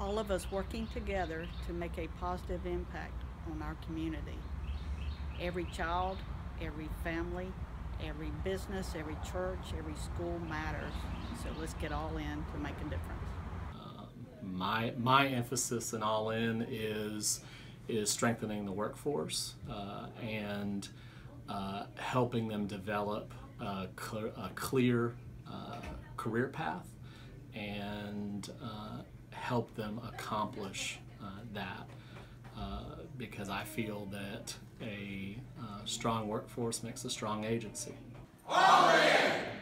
all of us working together to make a positive impact on our community. Every child, every family, every business, every church, every school matters. So let's get all in to make a difference. my my emphasis in all in is is strengthening the workforce uh, and uh, helping them develop a, cl- a clear uh, career path and uh, help them accomplish uh, that uh, because I feel that a uh, strong workforce makes a strong agency. All in!